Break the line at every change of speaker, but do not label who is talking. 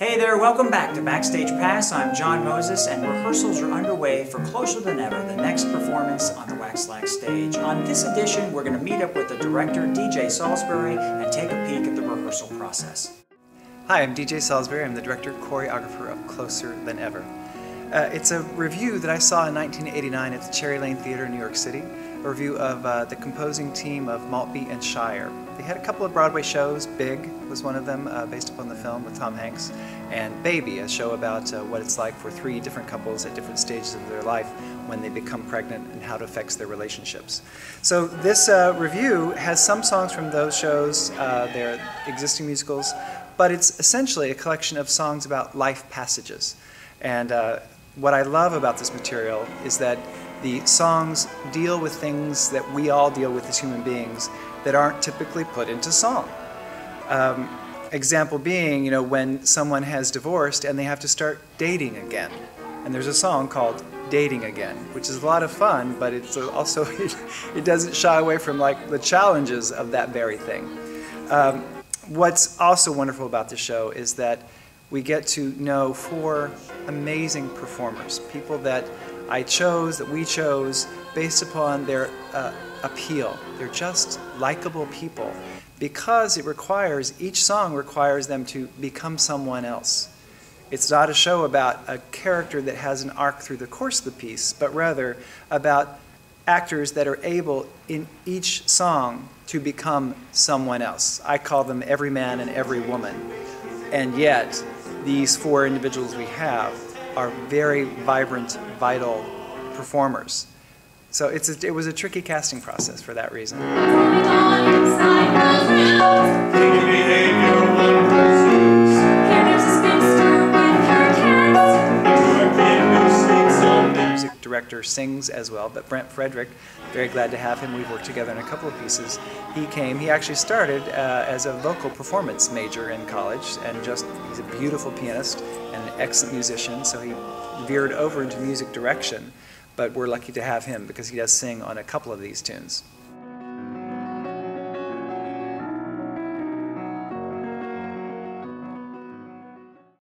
Hey there, welcome back to Backstage Pass. I'm John Moses, and rehearsals are underway for Closer Than Ever, the next performance on the Waxlax stage. On this edition, we're going to meet up with the director, DJ Salisbury, and take a peek at the rehearsal process.
Hi, I'm DJ Salisbury. I'm the director choreographer of Closer Than Ever. Uh, it's a revue that I saw in 1989 at the Cherry Lane Theater in New York City, a revue of uh, the composing team of Maltby and Shire. They had a couple of Broadway shows. Big was one of them, uh, based upon the film with Tom Hanks, and Baby, a show about uh, what it's like for three different couples at different stages of their life when they become pregnant and how it affects their relationships. So this uh, revue has some songs from those shows, uh, their existing musicals, but it's essentially a collection of songs about life passages. And uh, what I love about this material is that the songs deal with things that we all deal with as human beings that aren't typically put into song. Um, example being, you know, when someone has divorced and they have to start dating again. And there's a song called Dating Again, which is a lot of fun, but it's also, it, doesn't shy away from like the challenges of that very thing. Um, what's also wonderful about the show is that we get to know four amazing performers, people that I chose, that we chose, based upon their uh, appeal. They're just likable people because it requires, each song requires them to become someone else. It's not a show about a character that has an arc through the course of the piece, but rather about actors that are able in each song to become someone else. I call them every man and every woman. And yet, these four individuals we have are very vibrant, vital performers. So it's a, it was a tricky casting process for that reason. Director sings as well, but Brent Frederick, very glad to have him. We've worked together in a couple of pieces. He came, he actually started uh, as a vocal performance major in college and just, he's a beautiful pianist and an excellent musician, so he veered over into music direction. But we're lucky to have him because he does sing on a couple of these tunes.